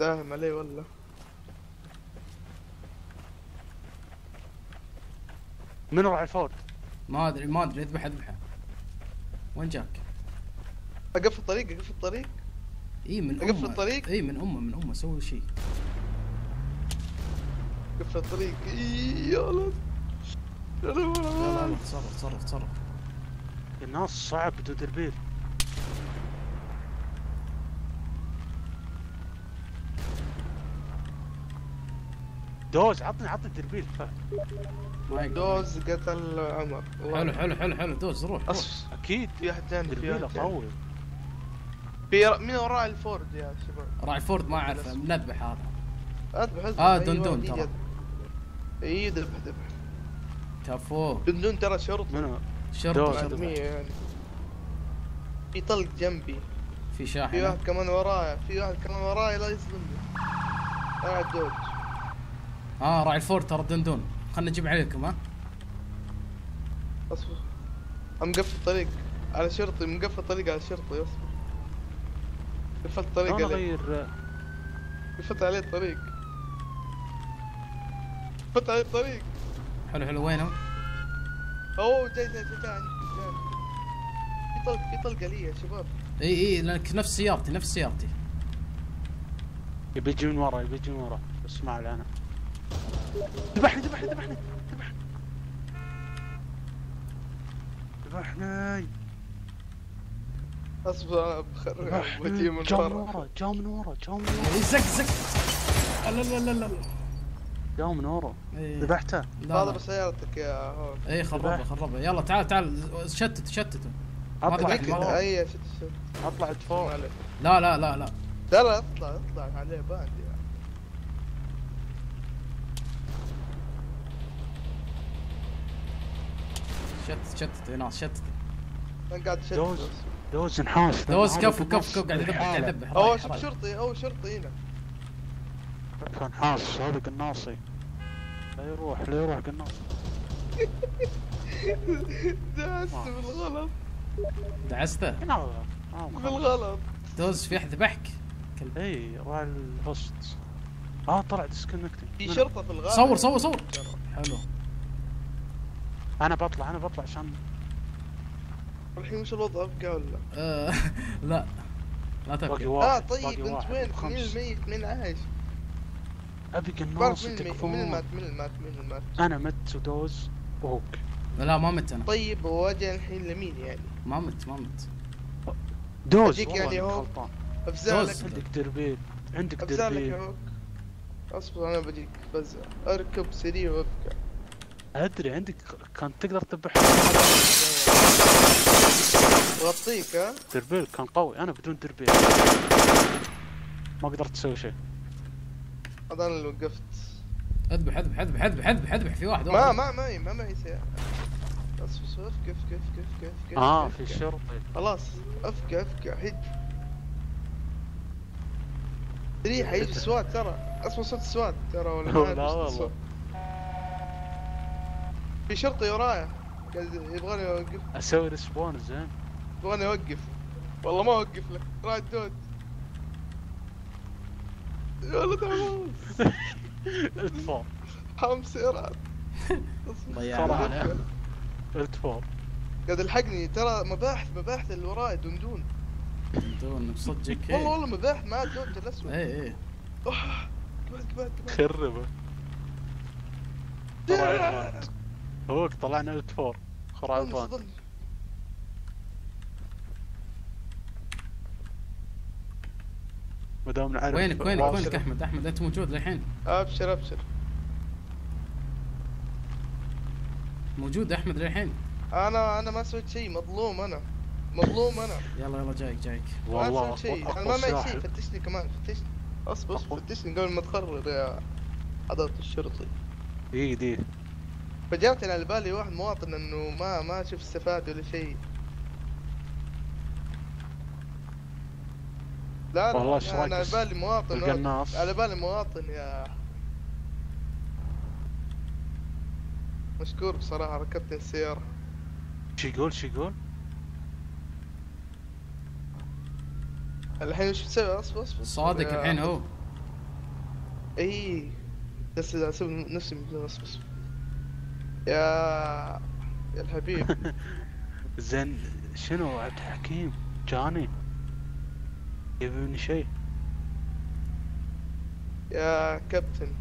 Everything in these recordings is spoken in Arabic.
داهم عليه ولا؟ من راح الفورد؟ ما أدري ما أدري اذبح اذبحه. وين جاك؟ أقف الطريق أقف الطريق. إي من أمه. الطريق؟ إي من أمه من أمه سوي شيء أقف الطريق. إي يا ولد. يا لا لا تصرف تصرف تصرف. الناس صعب بدون تربيل دوز عطني عطني تربيل فهد ما يقدر. دوز قتل عمر. حلو حلو حلو حلو دوز روح أكيد في أحد ثاني في تربيل أحد ثاني قوي في مين وراء الفورد يا شباب؟ راعي فورد ما أعرفه نذبح هذا. أذبح أذبح. آه، أي دندون واحد ترى. إي ذبح ذبح. كفو دندون ترى شرطي منو؟ شرطي معلومية يعني. في طلق جنبي. في في شاحنه واحد كمان ورايا في واحد كمان ورايا لا يصدمني. قاعد دوج آه راعي الفورد ترى دندون. خلنا نجيب عليكم ها. اصبر. مقفل الطريق على شرطي مقفل الطريق على شرطي اصبر. قفلت الطريق عليه. اغير قفلت عليه الطريق. قفلت عليه الطريق. حلو حلو. وينه؟ أوه جاي جاي جاي جاي. في طلق في طلقه لي يا شباب. إي إي لأنك نفس سيارتي نفس سيارتي. يبي يجي من ورا يبي يجي من ورا. اسمع لي أنا. ذبحني ذبحني ذبحني ذبحني. ذبحني. أصبر أنا بخرب بجي من ورا. جا من ورا جا من ورا. زق زق. لا لا لا لا جا من ورا. إي. ذبحته؟ لا هذا لا بسيارتك يا هون. اي خربه خربه يلا تعال تعال. شتت شتته أطلع. أي شت شت أطلع فوق. لا لا لا لا. لا اطلع اطلع عليه باندي يعني. شتت شتت يا ناس شتت. أنا قاعد شت دوز. دوز نحاس دوز بالنص كفو كفو قاعد يذبح قاعد. يذبح اوه رايح. شرطي اوه شرطي هنا. كان حاس هذا قناصي لا يروح لا يروح قناص دعست آه. بالغلط. دعسته. بالغلط. دوز في احد ذبحك إي راح ال host. آه طلع disconnecting في شرطة في الغابة. صور صور صور. حلو. أنا بطلع أنا بطلع عشان الحين وش الوضع أبقى ولا؟ آه، لا لا باقي تبكي واحد آه طيب أنت وين؟ مين الميت؟ مين عايش؟ أبي بعرف قناص مين تكفون المات؟ مين المات؟ مين المات؟ أنا مت ودوز وهوك لا ما مت أنا طيب واجي الحين لمين يعني؟ ما مت ما مت دوز والله يعني. غلطان دوز. عندك دربيل عندك أفزالك يا دربيل هوك أصبر أنا بجيك بس أركب سريع وأبقى أدري عندك كان تقدر تذبح غطيك ها؟ دربيل كان قوي أنا بدون دربيل ما قدرت أسوي شيء هذا أنا اللي وقفت أذبح أذبح أذبح أذبح أذبح أذبح في واحد ما. ما معي ما معي سيارة اصبر اصبر افك افك افك افك افك آه افك، في افك. شرطي خلاص افك افك حج ريحة يجي السواد ترى أسمع صوت السواد ترى ولا ما لا والله. في شرطي ورايا. قاعد يبغاني اوقف أسوي ريسبون زين. يبغاني أوقف. والله ما أوقف لك. الدود يا ولد عموس التفور حام سيارات. ضيعنا. التفور قاعد الحقني ترى مباحث مباحث اللي وراي دندون دون بصدقك. والله والله مباحث مع الدود الأسود. إيه إيه. أوه، كمان كمان كمان خربة. هوك طلعنا التفور خرعيبان صدمني. ما دام نعرف وينك وينك. وينك أحمد؟ أحمد أنت موجود للحين. أبشر أبشر. موجود أحمد للحين. أنا أنا ما سويت شيء مظلوم أنا. مظلوم أنا. يلا يلا جايك جايك. ما والله سويت شيء أنا ما معي شيء. فتشني كمان فتشني. اصبر أصبر. فتشني قبل ما تقرر يا حضرة الشرطي. دي دي فجأة على بالي واحد مواطن إنه ما ما شوف استفاد ولا شيء. لا والله إيش أنا رأيك على بالي مواطن. القناص على بالي مواطن يا مشكور بصراحة ركبت السيارة. شو يقول شو يقول؟ الحين وش بتسوي؟ أصبر أصبر. صادق الحين هو. اي بس أسوي نفسي اصبر أصبر. يا يا الحبيب. زين شنو عبد الحكيم؟ جاني. يبي مني شيء؟ يا كابتن.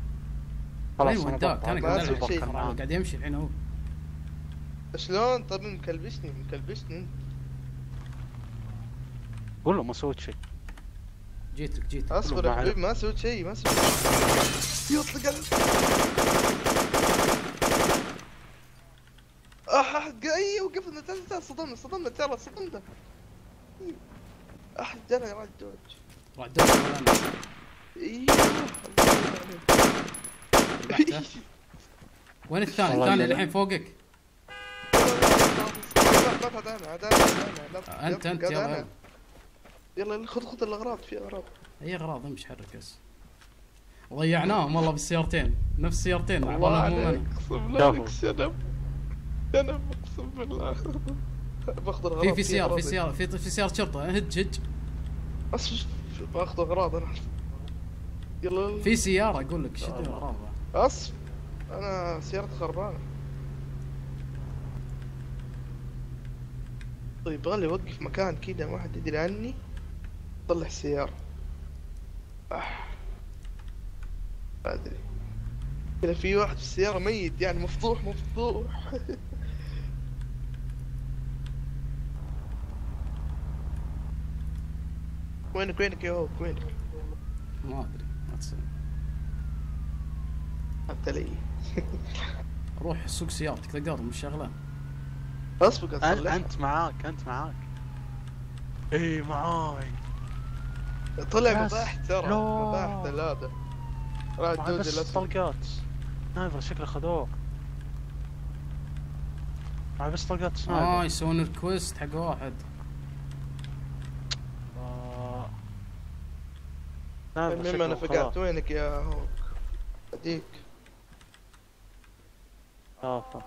أيوه أنا وداك. أنا ما قاعد قاعد يمشي الحين هو. شلون؟ طب مكلبشني مكلبشني. انت قول له ما سويت شيء. جيتك جيتك. أصبر ما يا. حبيبي ما سويت شيء ما سويت يطلق ال- اح احد قا- اي وقفنا تعال تعال صدمنا صدمنا ترى صدمنا. أحد جانا يا رجل. دوز راح الآن. أيوه. وين الثاني؟ والله الثاني. الحين فوقك. أنت أنت يلا. يلا. يلا يلا خذ خذ الأغراض في أغراض. أي أغراض؟ امشي حرك بس؟ ضيعناهم والله بالسيارتين. نفس السيارتين. الله عبالهم مو عليك. اقسم بالله شنب أقسم بالله. بأخذ أغراض في في سيارة في. سيارة في في سيارة شرطة. هج هج. اصبر بأخذ أغراض أنا. يلا. في سيارة أقول لك شد الاغراض اصبر أنا سيارتي خربانة. طيب يبغى لي أوقف مكان كذا ما حد يدري عني. طلع السيارة. أح. ما أدري. كذا في واحد في السيارة ميت يعني مفضوح مفضوح وينك وينك يا هوك وينك ما ادري ما تصير حتى لي روح سوق سيارتك تقدر مش شغلة اصبر انت معاك انت معاك اي معاي طلع. مباح ترى. مباح ثلاثة راح الاسود طلقات سنايفر شكله خذوه معاي بس طلقات آه سنايفر يسوون الكويست حق واحد مما شكله أنا. فقعت. وينك يا هوك؟ أديك. آفة.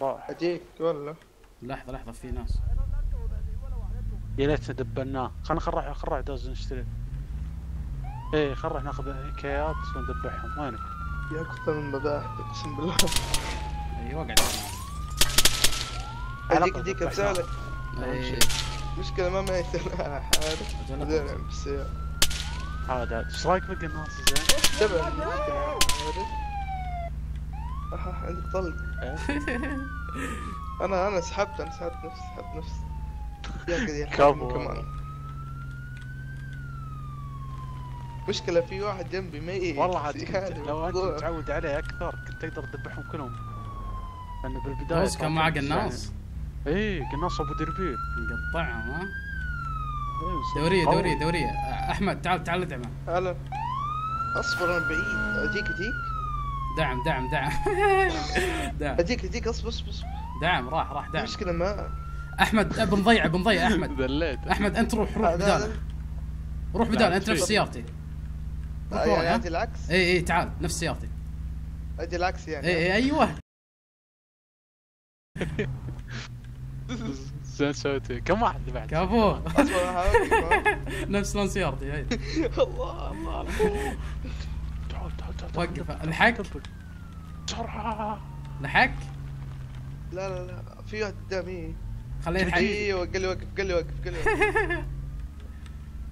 راح أديك ولا لحظة لحظة في ناس. يا ليت دبناه خلنا خل نروح خل نروح دوز نشتري. إيه خل نروح ناخذ كيات وندبحهم. وينك؟ يا أكثر من مباح أقسم بالله. أيوه قاعد اديك اديك. ابسالك أي. مشكلة ما معي سلاح. ألعب بالسيارة عاد إيش رايك بالقناص زين؟ تبع عندك طلق؟ أنا أنا سحبت أنا سحبت نفسي سحبت نفسي. كمان مشكلة في واحد جنبي ميت والله عاد يعني لو أنت. متعود عليه أكثر كنت تقدر تذبحهم كلهم. لأن بالبداية دوز كان معاه قناص. اي قناص أبو دربيل نقطعهم ها؟ إيه، دورية. دورية دورية. أحمد تعال تعال ادعمه هلا أصبر أنا بعيد. اجيك اجيك دعم دعم دعم. دعم. اجيك اجيك أصبر أصبر أصبر. دعم راح راح دعم. المشكلة ما. أحمد بنضيع بنضيع أحمد. ذليت. أحمد أنت روح روح بدال روح بدال أنت نفس في- سيارتي. روح يعني وراي ها؟ أجي العكس. إي إي تعال نفس سيارتي. أجي العكس يعني. إي أيوه. زين سويتي كم واحد ذبحت؟ كفو. نفس لون سيارتي هاي الله الله. تعال تعال تعال وقف. الحق بسرعة. لحق لا لا لا في واحد قدامي. خليه يلحق أيوه قال لي وقف قال لي وقف قال لي وقف.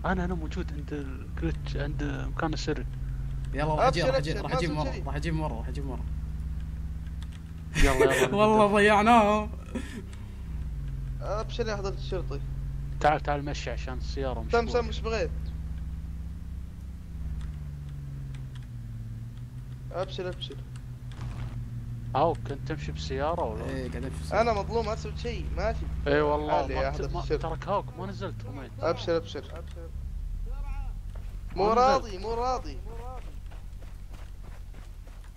أنا أنا موجود عند ال glitch عند مكان السري. يلا راح أجي أبشر، راح أجيب مرة. راح أجيب مرة راح أجيب مرة. يلا يلا. والله ضيعناهم. ابشر يا حضرة الشرطي. تعال تعال مشي عشان السيارة مش سم سم مش بغيت ابشر ابشر أو كنت تمشي بالسياره ولا؟ إيه قاعد أمشي. أنا مظلوم ما سويت شيء ماشي اي والله ما. ترك هاك ما نزلت رميت ابشر ابشر مو راضي مو راضي.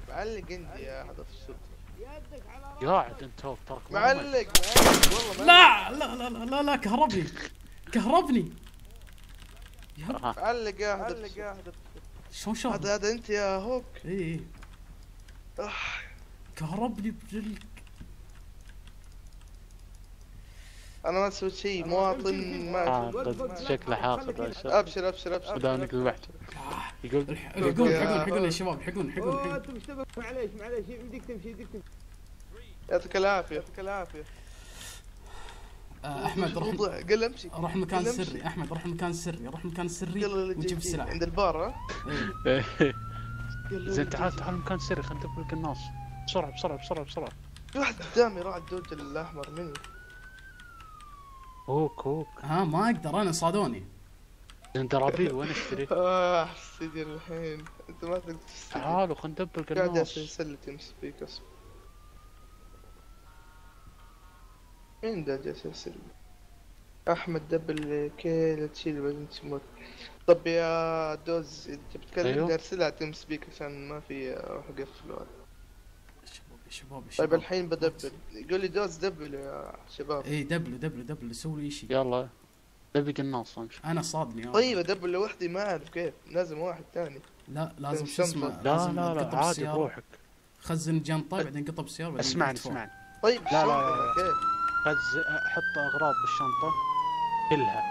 معلق عندي يا حضرة الشرطة قاعد انت ترك. معلق معلق. والله معلق لا لا لا لا لا, لا كهربني. كهربني. يا رب، آه. معلق يا حضرة الشرطة. شلون شلون هذا هذا أنت يا هوك. إي إي. كهربني بال أنا ما سويت شيء مواطن ما حاقد شكله حاقد يا أبشر أبشر أبشر. ودانك ذبحت يقول الح- الحقون الحقون الحقون يا شباب الحقون الحقون أنتم إيش معليش معليش يمديك تمشي يمديك تمشي. يعطيك العافية يعطيك العافية. آه، أحمد روح قل امشي. روح المكان نمشي. السري أحمد روح المكان السري روح المكان السري يلا وجيب جيب السلاح عند البار ها؟ زين تعال. تعال مكان سري خلينا ندبر القناص بسرعة بسرعة بسرعة بسرعة. في واحد قدامي راح الدوج الأحمر مني. هوك هوك ها ما أقدر أنا صادوني. زين درابيل وين اشتري؟ آه سيدي الحين. انت ما تقدر تستدعي تعالوا خلينا ندبر قاعد القناص اسلة سبيك اصبر مين ده جالس يرسل أحمد دبل كي لا تشيل بعدين تموت طب يا دوز اذا بتتكلم أيوه. أرسلها تيم سبيك عشان ما في أروح اقفل يا شباب طيب شباب. الحين بدبل. يقول لي دوز دبل يا شباب. اي دبلو دبلو دبلو سوي لي شيء يلا. نبي قناص أنا صادني آه. طيب ادبل لوحدي ما أعرف كيف. لازم واحد ثاني. لا لازم شو. اسمه؟ لا لازم لا لا عادي. بروحك. خزن جنطه بعدين قطب السيارة بعدين اسمعني. اسمعني. طيب لا، لا، لا. كيف؟ خز حط أغراض بالشنطة كلها.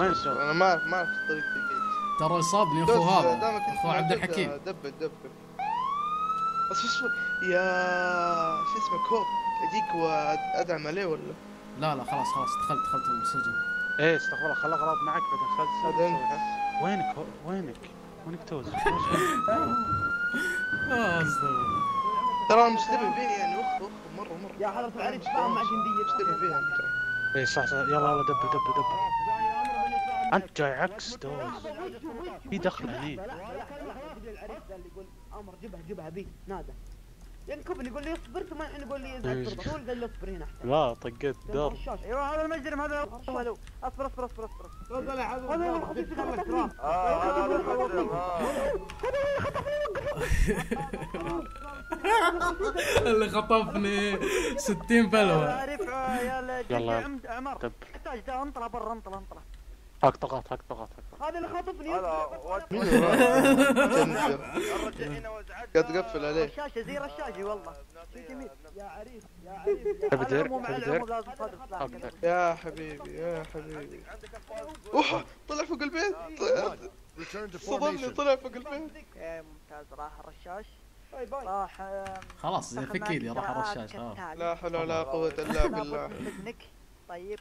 وين؟ أنا ما أعرف ما أعرف الطريق ترى صابني أخو هذا أخو عبد الحكيم. دبل دبل. بس اصبر يا شو اسمه كوب. اجيك وادعم عليه ولا؟ لا لا خلاص خلاص دخلت دخلت السجن إيه استغفر الله خل اغراض معك بعدين هذا انت وينك وينك وينك توز آه، أستغفر. ترى أنا مستبي فيه يعني اخ اخ مره مره يا حضرة العريس فاهم مع جندية مستبي فيها إيه صح صح يلا يلا دب دب دب انت جاي عكس دوز في دخل هني لا لا لا العريس ذا اللي يقول أمر جبها جبها بي نادى ينكبني يقول لي اصبر ثم يقول لي. اصبر طول قال لي اصبر هنا احسن لا طقيت الشاشه أيوه هذا المجرم هذا اصبر اصبر اصبر اصبر. طلع هذا هذا هو الخطيب اللي خطفني آه هذا المجرم. آه. اللي خطفني. 60 بلوه عارف يا يلا. عمر. ده انطلع برا انطلع انطلع هاك طغات هاك طغات هاك طغات. هذا اللي خاطفني قاعد تقفل عليه رشاشة زي رشاشه والله. شيء جميل يا عريس يا عريس. سلاح أقدر. يا حبيبي يا حبيبي. أوه طلع فوق البيت. to صدمني. طلع فوق البيت. إيه، ممتاز راح الرشاش. راح آه، خلاص زين فك ايدي راح الرشاش. لا حول ولا قوة إلا بالله. طيب.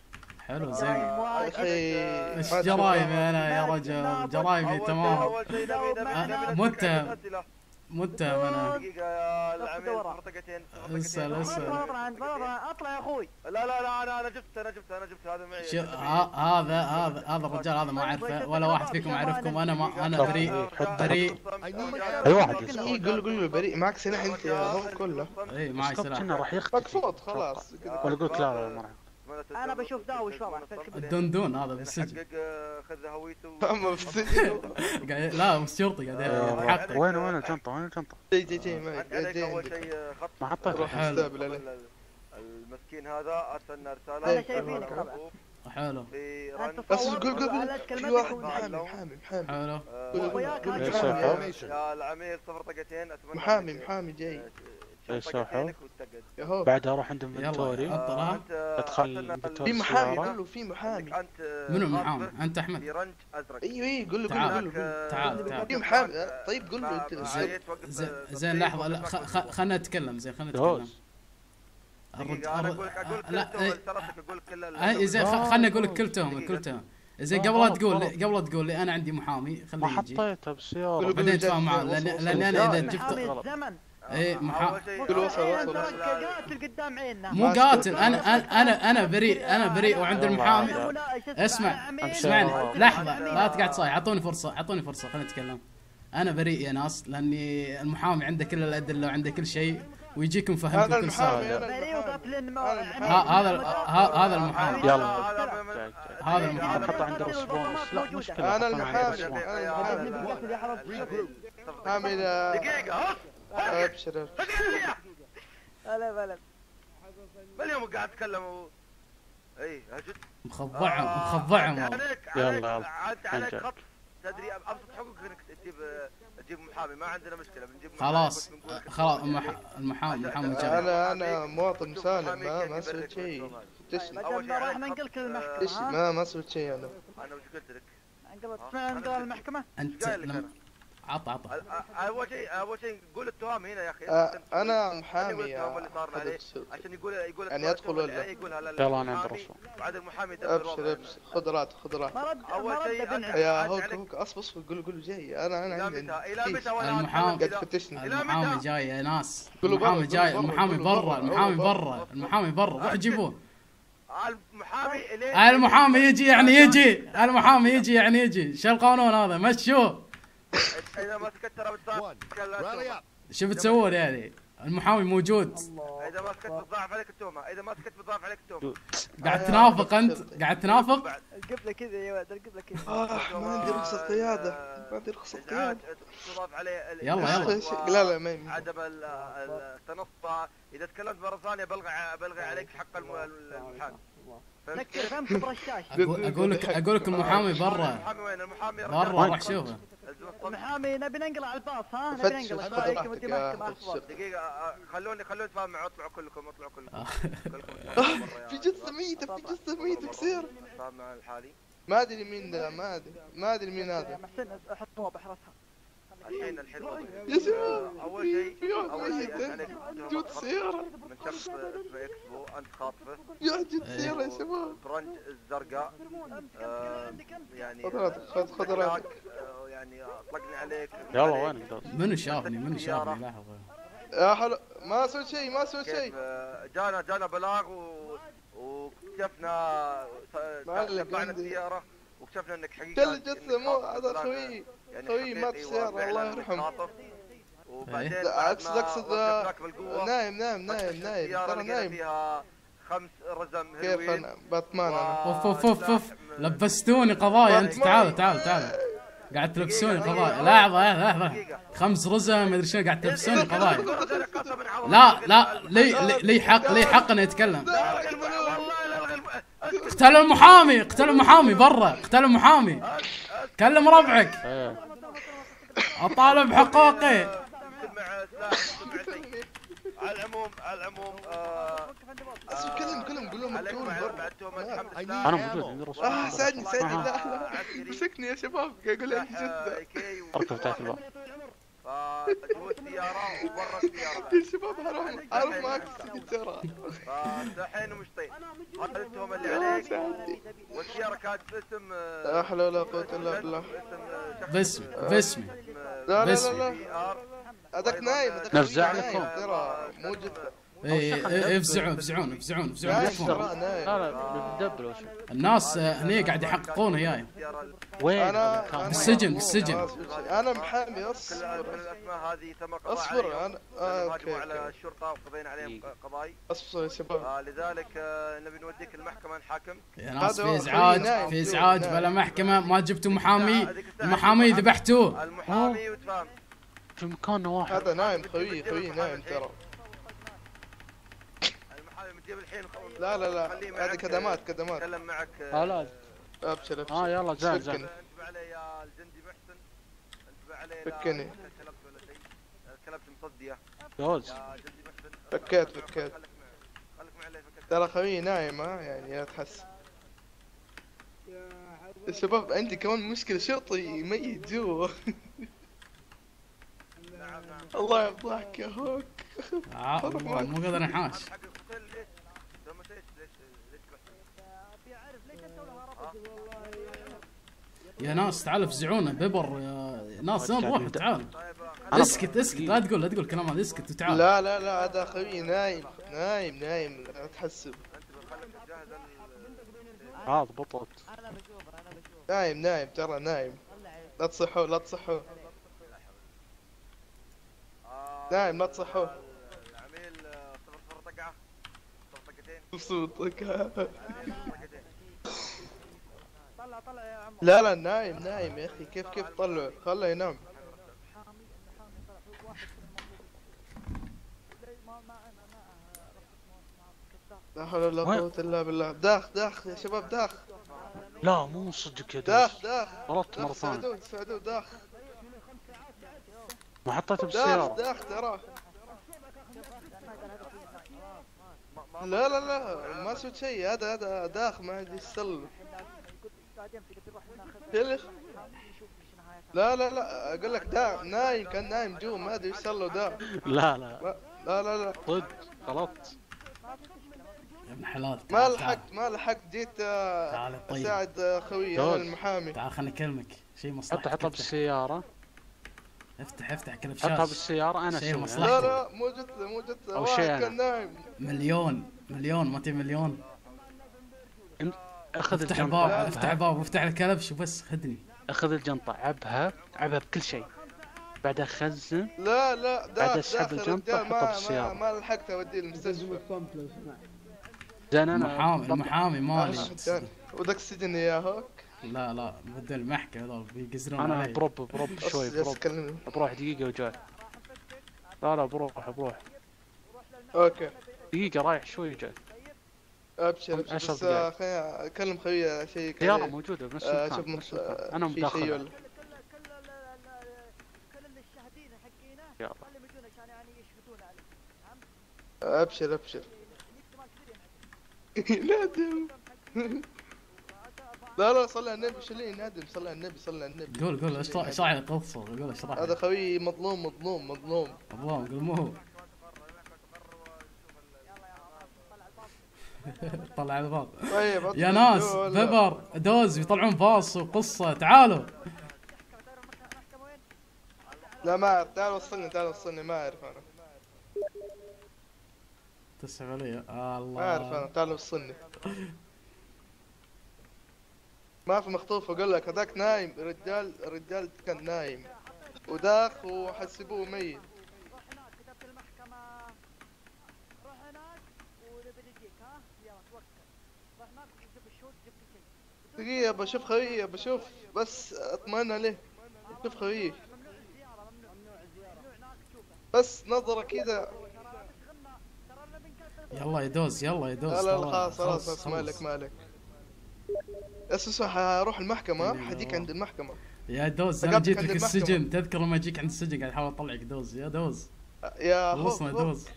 حلو زين. أخي إيش جرايمي أنا يا رجل جرايمي تمام أه، متهم. متهم أنا. فرطقتين اسأل، اطلع يا أخوي لا لا لا أنا أنا جبت أنا جبت أنا جبت هذا معي هذا هذا هذا الرجال هذا ما اعرفه ولا واحد فيكم اعرفكم أنا ما أنا بريء بريء اي واحد اي قول قول له بريء معك سلاح انت يا كله اي معي سلاح راح يختفي مقفوط خلاص ولا قلت لا لا ما راح أنا بشوف ذا وش وضعه الدندون هذا بالسجن حقق آه، خذ هويته اما في السجن قاعد لا مش شرطي قاعد يحقق وين وين الجنطة؟ وين الجنطة؟ جاي جاي جاي معي عندك جاي أول شيء آه، خط ما حطيت. المسكين هذا ارسلنا رسالة. شايفينك في طبعا. حلو بس قول قول قول. في واحد. محامي محامي محامي حلو آه،. يا العميل صفر طقتين. أتمنى محامي محامي جاي. آه، إيه، هو. بعدها أروح عند يلا انفنتوري آه، آه، أدخل في محامي. قول له في محامي. أنت آه، منو المحامي؟ أنت أحمد. في رنج أزرق. أيوه أيوه قول له قول له تعال. تعال تعال. في محامي. طيب قول له أنت زين. زين, زين لحظة لا خ- خ- خلنا نتكلم زين خلنا نتكلم. دوز الرج... أنا الر- أقول لك أقول لك لا كل إيه. كل ال- اي زين خ- خلنا أقول لك كلتهم دقيقة. كلتهم. زين لا، قبل لا تقول. قبل لا تقول لي أنا عندي محامي ما خليه يجي حطيتها بالسيارة قولوا- بعدين اتفاهم معاه لأن أنا. إذا جبت إيه محا... وصل- إيه، وصل. قاتل قدام عيننا. مو قاتل أنا أنا أنا أنا بريء أنا بريء وعند المحامي. اسمع. اسمعني. لحظة لا تقعد صايح أعطوني فرصة أعطوني فرصة خليني اتكلم أنا بريء يا ناس لأني المحامي عنده كل الأدلة وعنده كل شيء ويجيكم هذا فهمكم كل أنا ه- هذا ه- هذا المحامي. يلا. هذا المحامي. حط عنده رس بونس لا حط عنده المحامي. يا- المحامي. يا- ابشر ابشر هلا هلا ما اليوم قاعد اتكلم و... اي هجد مخضعهم آه، مخضعهم. عليك يلا، عليك. عاد عليك. خط تدري ابسط حقوق انك تجيب بنجيب محامي ما عندنا مشكله بنجيب محامي خلاص خلاص المحامي المحامي أنا أنا مواطن سالم ما ما سويت لك شيء. فتشني أول شيء راح ننقلك ها؟ ما ما سويت شيء أنا أنا وش قلت لك؟ انقلت انقل المحكمة انت عطى عطى اول شيء اول شيء قول التهم هنا يا أخي أنا محامي يقول يا اللي صار عليه. عشان يقول يقول يعني اللي ولا؟ يقولها يلا أنا عند الرسول. وبعد المحامي يدبر أبشر. أبشر خذ راتب خذ ما أول شيء يا هوك. هوك اصبر اصبر قول قول جاي أنا أنا إلى عندي متى إلى كيس. متى وأنا المحامي- متى؟ المحامي جاي يا ناس المحامي جاي المحامي برا المحامي برا. المحامي برا روح جيبوه المحامي المحامي يجي يعني يجي المحامي يجي يعني يجي شو القانون هذا مشوه إذا ما سكت ترى بتصاب التهمة. شو بتسوون يعني. المحامي موجود. إذا ما سكت بتضاعف عليك التهمه إذا ما سكت بتضاعف عليك التهمه قاعد تنافق أنت؟ قاعد تنافق؟ بعد. القبلة كذا يا ولد القبلة كذا. آه ما عندي رخصة قيادة. ما عندي تضاف عليه ال- يلا، يلا. لا لا ما. عدم ال- ال- التنصت إذا تكلمت مرة ثانية بلغي بلغي عليك حق الم- المحامي سكر برشاش أقول لك أقول لك المحامي برا. المحامي وين؟ المحامي يا برا. روح شوفه. المحامي نبي ننقل على الباص ها؟ نبي فتش ننقل. خذ رايك راحتك ودي يا محكمة حضرة أخبار. الشرطة. دقيقة خلوني خلوني اتفاهم معه اطلعوا كلكم اطلعوا كلكم. آه. في جثة ميتة في جثة ميتة كسير. اتفاهم مع الحالي؟ ما أدري مين ذا ما أدري. ما أدري مين هذا. محسن أحط موب احرسها الحين الحين وضعي. يا شباب أول في شيء في أول شيء عليك جود سيارة. من شخص اسمه إكسبو أنت خاطفه. يا جود سيارة يا شباب برنج الزرقاء. آه، يعني خذ خذ آه، يعني أطلقني عليك. يلا. وين؟ منو شافني؟ منو شافني؟ لحظة. يا حلو ما سويت شيء ما سويت شيء. آه، جانا جانا بلاغ و... تبعنا عندي. السيارة. وكشفنا انك كل إنك الجثة مو هذا خوي يعني خوي مات حقيقي السيارة، وفعلاً الله يرحمه. وبعدين إيه. ما وقفناك بالقوة نايم نايم نايم نايم ترى نايم خمس رزم كيف أنا باتمان أنا اوف اوف اوف اوف لبستوني قضايا انت تعال تعال تعال قاعد تلبسوني قضايا لحظه لحظه خمس رزم مدري شنو قاعد تلبسوني قضايا لا لا لي لي- لي حق لي حق اني اتكلم اقتل المحامي اقتل المحامي برا اقتل المحامي. كلم ربعك. أطالب حقوقي. على العموم على العموم آه، اسمع كلم كلم قول لهم أنا موجود عندي الرسول آه ساعدني ساعدني. لا آه،. مسكني يا شباب أقول لك سلاح جدة AK و- اركب تحت الباب. وبرا. يا شباب حرام عارف معك السيارة فالحين مشطين هذا التهمة اللي يا عليك سعدي والسيارة كانت باسم لا حول ولا قوة إلا بالله باسم باسمي باسمي لا لا. لا هذاك نايم هذاك خوي لكم. ترى مو جثة لا لا. بتدبل وش الناس آه، هني قاعد يحققون وياي وين؟ أنا؟ بالسجن، بالسجن. أنا محامي أصبر. هذه أصبر أنا آه، أوكي على أوكي. الشرطة وقضينا عليهم دقيقة. قضاي أصبر يا شباب. لذلك نبي نوديك المحكمة نحاكم يا ناس في إزعاج في ازعاج. بلا محكمة. ما جبتوا محامي المحامي ذبحتوه. المحامي وتفهم. في مكان واحد هذا نايم خوي خوي نايم ترى. بتجيب الحين لا لا لا. خليه هذه معك، كدمات كدمات. اتكلم معك. آه لا. أبشر أبشر. آه يلا زين زين فكني. أنتبه علي يا الجندي محسن. أنتبه علي فكني. كلبت ولا شيء. كلبت مصدية. جوز. يا فكيت فكيت. خليك معي خليك معي. فكيت ترى خوي نايم ها؟ يعني لا تحس. الشباب عندي كمان مشكلة. شرطي ميت جوا. نعم نعم. الله يفضحك يا هوك. آه، مو مو قادر أنحاش. يا ناس تعالوا افزعونا ببر يا ناس يلا روح تعال. اسكت اسكت لا تقول لا تقول كلام هذا اسكت وتعال. لا لا لا هذا خوي نايم نايم نايم لا تحسب. بشوفه أنا بشوفه نايم نايم ترى نايم. لا تصحوا لا تصحوا. آه، نايم لا تصحوا. العميل آه، صفر صفر طقعة. صفر طقتين عميل صفر طقتين طلع طلع يا عمو. لا لا نايم نايم يا أخي. كيف كيف طلعوا خله ينام. محامي محامي طلع. واحد ما ما لا حول ولا؟ قوة إلا بالله. داخ داخ يا شباب داخ. لا مو صدق يا داخ داخ. غلطت مرة داخ ثانية. ساعدوه ساعدوه داخ. ما حطيته داخ بالسيارة. داخ تراه. لا لا لا ما سويت شيء. هذا هذا داخ ما يسلم بعدين تقدر تروح ناخذ تلخ نشوف إيش نهايتها لا لا لا أقول لك دا نايم كان نايم جوا ما أدري إيش صار له دا لا لا. لا لا لا. صدق غلط. يا ابن حلال ما لحقت ما لحقت جيت آه، تعال طيب. أساعد آه، خوي. أنا المحامي. تعال خليني أكلمك. شيء مصلحتك حطه افتح. بالسيارة افتح افتح حطها كلبشاش بالسيارة أنا شيء مصلحة. لا. لا مو جت له مو جت له. واحد. كان نايم. مليون مليون ما تبي مليون. أخذ افتح الباب عبها. افتح الباب وافتح الكلبش وبس خذني أخذ الجنطة عبها عبها بكل شيء. بعدها خزن لا لا بعد داخل أسحب داخل الجنطة الرجال حطها ما, بالسيارة. ما, ما لحقت أوديه المستشفى زين أنا المحامي بطلع. المحامي مالي. ودك السجن يا هوك لا لا بدل المحكمة هذول بيقزرون أنا علي. بروب بروب شوي بروب. بروح دقيقة وجاي. لا لا بروح بروح. أوكي. دقيقة رايح شوي وجاي. أبشر أبشر. بس. آه، خليني اكلم خوي شيء بنفس آه، المكان شوف بنفس. المكان. آه، أنا في شيء مداخلة. ولا يلا. خليهم يجون عشان يعني يشهدون عليه أبشر. ابشر نادم لا لا صلي على النبي شو لي نادم صلي على النبي صلي على النبي. قول قول اشرح اشرح قول اشرح هذا خوي مظلوم مظلوم مظلوم. الله قول مو. هو طلع الباب طيب يا ناس ببر دوز يطلعون باص وقصة تعالوا؟ لا ما أعرف. تعال وصلني تعال وصلني ما أعرف أنا. تسحب علي. ما الله أعرف أنا. تعال وصلني. ما في مخطوف أقول لك هذاك نايم رجال الرجال كان نايم. وداخ وحسبوه ميت روح هناك كتبت المحكمة روح هناك ونبي نجيك ها يلا توكل روح هناك وجيب الشهود جيب كل شيء دقيقة بشوف خويه بشوف بس اطمئن عليه شوف تشوفه بس نظرة كذا يلا يدوز يلا يدوز لا لا خلاص خلاص مالك. مالك. اسمع حروح المحكمة؟ حديك هو- عند المحكمة. يا دوز أنا جيت لك. السجن. تذكر لما أجيك عند السجن قاعد أحاول أطلعك دوز يا دوز. يا خلصنا دوز.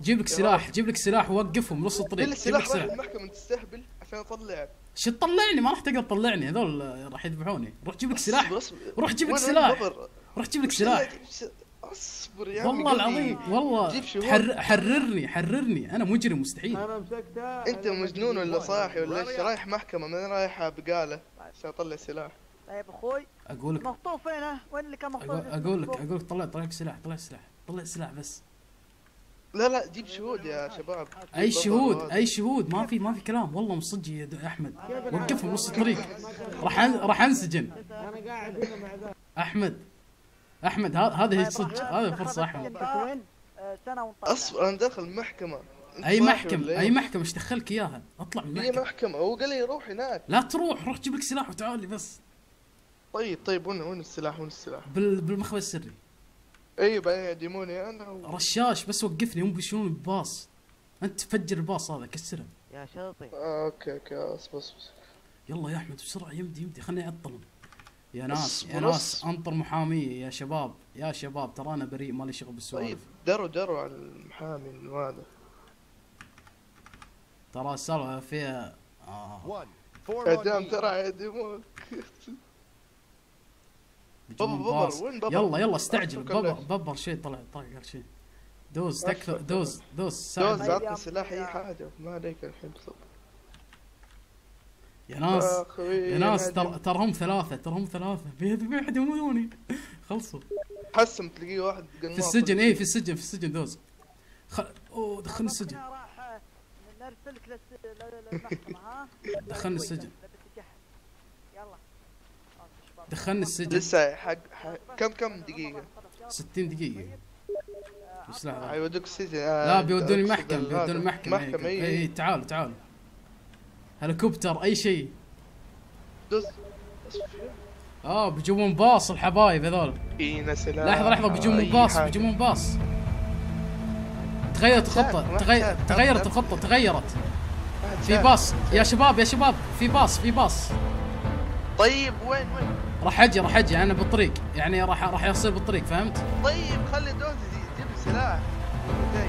تجيب لك سلاح تجيب لك سلاح ووقفهم نص الطريق جيب لك سلاح. المحكمة تستهبل؟ اطلعك شو تطلعني ما راح تقدر تطلعني هذول راح يذبحوني. روح جيب لك سلاح. روح جيب لك سلاح؟ روح جيب لك سلاح. اصبر يا والله. العظيم والله. حر حررني حررني. أنا مجرم مستحيل. أنت مجنون ولا صاحي ولا إيش؟ رايح. محكمة من رايح بقالة؟ عشان أطلع سلاح. طيب أخوي أقول لك. مخطوف؟ وين اللي كان مخطوف؟ أقول لك أقول لك طلع طلع لك سلاح طلع سلاح. طلع سلاح بس. لا لا جيب شهود يا شباب. أي شهود أي شهود. ما في ما في كلام. والله مصدق يا أحمد. وقفهم نص الطريق. راح راح أنسجن. أحمد أحمد ه- هذه هي صدق. هذه فرصة أحمد؟ آه، أصبر أنا داخل محكمة أنت أي محكمة؟ أي؟ محكمة؟ إيش دخلك إياها؟ أطلع من المحكمة. محكمة. هو قال لي روح هناك. لا تروح روح جيب لك سلاح وتعال لي بس. طيب طيب وين وين السلاح وين السلاح؟ بال بالمخبز السري. اي بعدين يعدموني أنا و... رشاش بس وقفني هم بيشيلون الباص. أنت فجر الباص هذا كسره. يا شرطي آه، okay okay اصبر اصبر يلا يا أحمد بسرعة يمدي يمدي خليني اعطلهم يا ناس يا ناس. أنطر محامية يا شباب يا شباب ترى أنا بريء مالي شغل طيب بالسوالف دروا دروا على المحامي هذا ترى السالفة فيها آه. اعدام ترى يعدمون بيجون بابا. بابا وين؟ يلا يلا استعجل. كلش. ببر شيء طلع طلع قال شيء. دوز كلش. دوز. دوز دوز عطني سلاح أي حاجة. ما عليك الحين. يا ناس يا ناس ترى هم ثلاثة ترى هم ثلاثة بيعدموني خلصوا. حسم تلاقيه واحد في السجن إيه في السجن في السجن دوز. خل... أوه دخلني السجن. أنا راح آه، نرسلك للس- لل- للمحكمة ها؟ دخلني كويس، السجن. نبي تجهز. يلا آه، شباب. دخلني السجن. لسه حق, كم كم دقيقة؟ 60 دقيقة. إيش لحظة حيودوك السجن. آه، لا بيودوني محكمة. بيودوني محكمة. محكمة اي اي اي تعالوا تعالوا. هليكوبتر أي شيء. دوز آه بيجيبون باص الحبايب هذول. فينا سلاح لحظة لحظة بيجيبون باص. بيجيبون باص. تغيرت الخطة تغير. تغيرت الخطة تغيرت. في. باص. يا شباب يا شباب في باص في باص. طيب وين وين؟ راح أجي راح أجي أنا بالطريق. يعني راح راح يصير بالطريق فهمت؟ طيب خلي دوزي يجيب جاي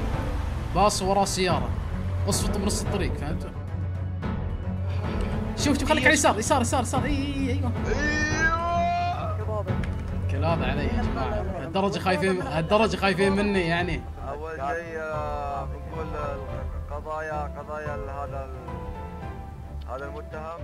باص ورا سيارة. اصفط بنص الطريق فهمت؟ شوف شوف خليك على اليسار يسار يسار يسار. إي إي أيوه. أيوه. كلاب علي يا جماعة. الدرجة خايفين الدرجة خايفين مني يعني. أول شيء آه، بنقول القضايا قضايا هذا هذا المتهم.